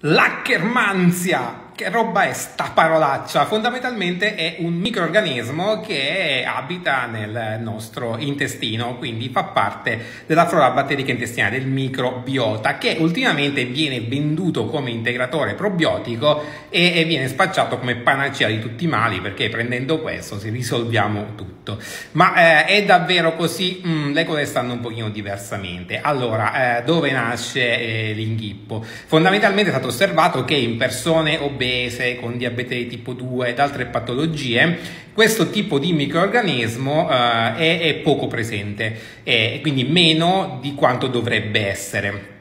L'acchermanzia! Che roba è sta parolaccia? Fondamentalmente è un microorganismo che abita nel nostro intestino, quindi fa parte della flora batterica intestinale, del microbiota, che ultimamente viene venduto come integratore probiotico e viene spacciato come panacea di tutti i mali, perché prendendo questo si risolviamo tutto. Ma eh, è davvero così? Mm, le cose stanno un pochino diversamente. Allora, eh, dove nasce eh, l'inghippo? Fondamentalmente è stato osservato che in persone obese obese, con diabete di tipo 2 ed altre patologie, questo tipo di microorganismo eh, è, è, poco presente, e quindi meno di quanto dovrebbe essere.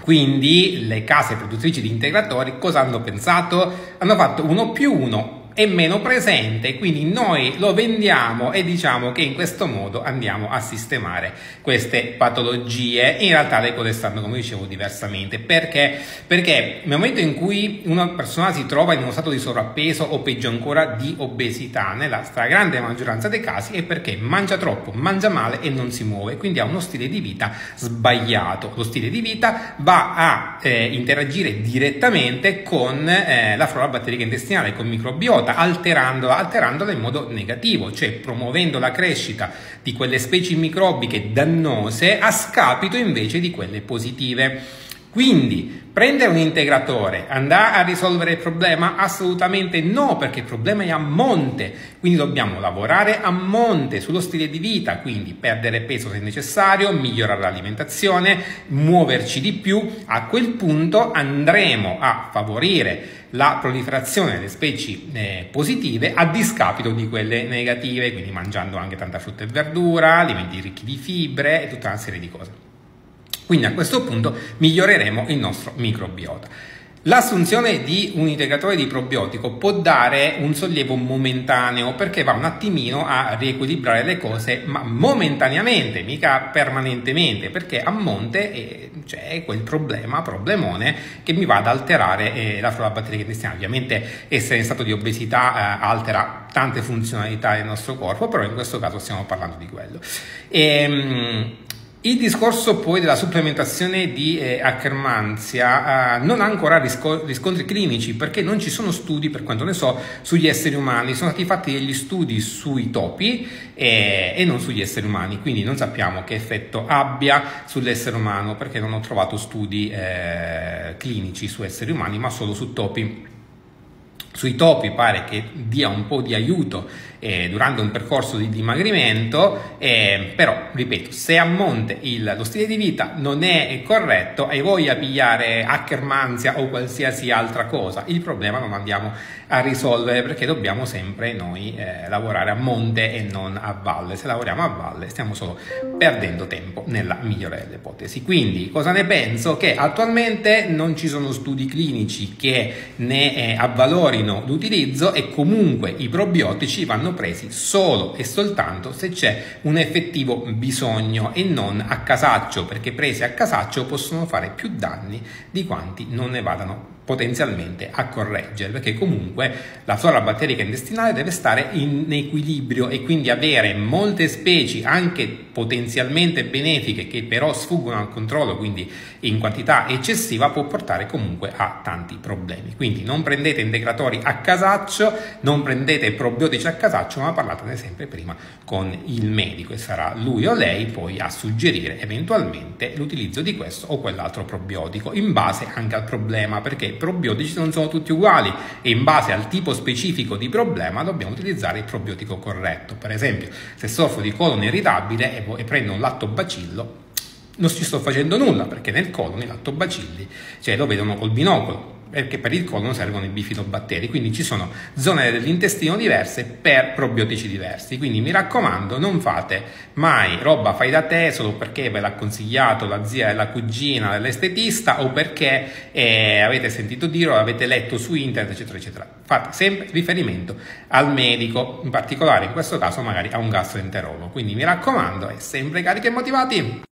Quindi le case produttrici di integratori cosa hanno pensato? Hanno fatto uno più uno è meno presente, quindi noi lo vendiamo e diciamo che in questo modo andiamo a sistemare queste patologie. In realtà le cose stanno, come dicevo, diversamente. Perché? Perché nel momento in cui una persona si trova in uno stato di sovrappeso o peggio ancora di obesità, nella stragrande maggioranza dei casi è perché mangia troppo, mangia male e non si muove, quindi ha uno stile di vita sbagliato. Lo stile di vita va a eh, interagire direttamente con eh, la flora batterica intestinale, con microbiota pilota alterandola, alterandola in modo negativo, cioè promuovendo la crescita di quelle specie microbiche dannose a scapito invece di quelle positive. Quindi prendere un integratore, andare a risolvere il problema? Assolutamente no, perché il problema è a monte, quindi dobbiamo lavorare a monte sullo stile di vita, quindi perdere peso se necessario, migliorare l'alimentazione, muoverci di più. A quel punto andremo a favorire la proliferazione delle specie eh, positive a discapito di quelle negative, quindi mangiando anche tanta frutta e verdura, alimenti ricchi di fibre e tutta una serie di cose. Quindi a questo punto miglioreremo il nostro microbiota. L'assunzione di un integratore di probiotico può dare un sollievo momentaneo perché va un attimino a riequilibrare le cose, ma momentaneamente, mica permanentemente, perché a monte eh, c'è quel problema, problemone, che mi va ad alterare eh, la flora batterica intestinale. Ovviamente essere in stato di obesità eh, altera tante funzionalità del nostro corpo, però in questo caso stiamo parlando di quello. E, ehm, il discorso poi della supplementazione di eh, Akkermansia eh, non ha ancora risco- riscontri clinici perché non ci sono studi, per quanto ne so, sugli esseri umani. Sono stati fatti degli studi sui topi eh, e non sugli esseri umani, quindi non sappiamo che effetto abbia sull'essere umano perché non ho trovato studi eh, clinici su esseri umani, ma solo su topi. Sui topi pare che dia un po' di aiuto eh, durante un percorso di dimagrimento, eh, però ripeto, se a monte il, lo stile di vita non è corretto, hai voglia di pigliare Ackermansia o qualsiasi altra cosa, il problema non andiamo a risolvere perché dobbiamo sempre noi eh, lavorare a monte e non a valle. Se lavoriamo a valle stiamo solo perdendo tempo nella migliore delle ipotesi. Quindi cosa ne penso? Che attualmente non ci sono studi clinici che ne eh, avvalorino l'utilizzo e comunque i probiotici vanno presi solo e soltanto se c'è un effettivo bisogno e non a casaccio, perché presi a casaccio possono fare più danni di quanti non ne vadano potenzialmente a correggere, perché comunque la flora batterica intestinale deve stare in equilibrio e quindi avere molte specie anche potenzialmente benefiche che però sfuggono al controllo, quindi in quantità eccessiva può portare comunque a tanti problemi. Quindi non prendete integratori a casaccio, non prendete probiotici a casaccio, ma parlatene sempre prima con il medico e sarà lui o lei poi a suggerire eventualmente l'utilizzo di questo o quell'altro probiotico in base anche al problema, perché probiotici non sono tutti uguali e in base al tipo specifico di problema dobbiamo utilizzare il probiotico corretto. Per esempio, se soffro di colon irritabile e, e prendo un lattobacillo, non ci sto facendo nulla perché nel colon i lattobacilli cioè, lo vedono col binocolo perché per il colon servono i bifidobatteri, quindi ci sono zone dell'intestino diverse per probiotici diversi, quindi mi raccomando non fate mai roba fai da te solo perché ve l'ha consigliato la zia e la cugina dell'estetista o perché eh, avete sentito dire o avete letto su internet eccetera eccetera, fate sempre riferimento al medico, in particolare in questo caso magari a un gastroenterologo, quindi mi raccomando, è sempre carichi e motivati.